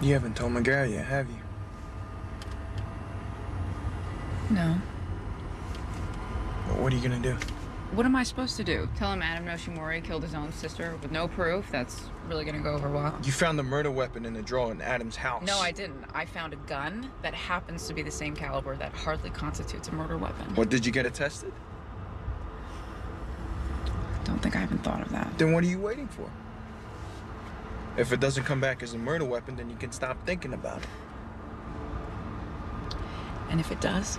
You haven't told Miguel yet, have you? No. Well, what are you gonna do? What am I supposed to do? Tell him Adam Noshimuri killed his own sister with no proof? That's really gonna go over well. You found the murder weapon in the drawer in Adam's house. No, I didn't. I found a gun that happens to be the same caliber that hardly constitutes a murder weapon. What, did you get it tested? Don't think I haven't thought of that. Then what are you waiting for? If it doesn't come back as a murder weapon, then you can stop thinking about it. And if it does?